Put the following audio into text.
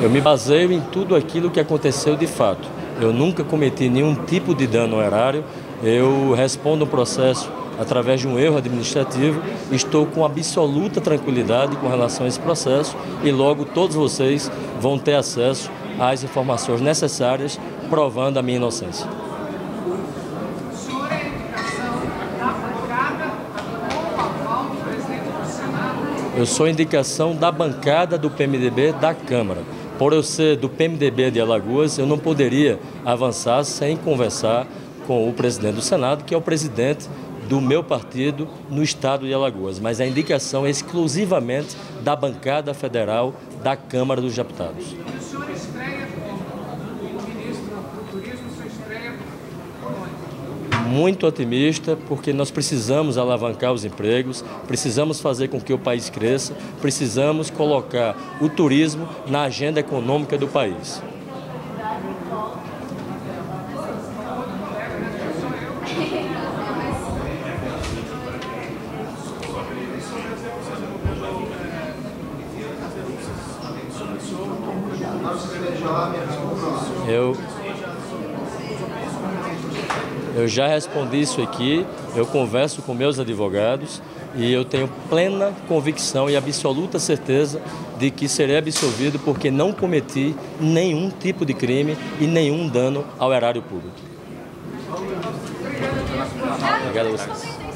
Eu me baseio em tudo aquilo que aconteceu de fato. Eu nunca cometi nenhum tipo de dano ao erário. Eu respondo um processo através de um erro administrativo. Estou com absoluta tranquilidade com relação a esse processo e logo todos vocês vão ter acesso às informações necessárias provando a minha inocência. Eu sou indicação da bancada do PMDB da Câmara. Por eu ser do PMDB de Alagoas, eu não poderia avançar sem conversar com o presidente do Senado, que é o presidente do meu partido no estado de Alagoas. Mas a indicação é exclusivamente da bancada federal da Câmara dos Deputados. O senhor estreia como ministro do Turismo, o senhor estreia muito otimista, porque nós precisamos alavancar os empregos, precisamos fazer com que o país cresça, precisamos colocar o turismo na agenda econômica do país. Eu eu já respondi isso aqui, eu converso com meus advogados e eu tenho plena convicção e absoluta certeza de que serei absolvido porque não cometi nenhum tipo de crime e nenhum dano ao erário público. Obrigado a vocês.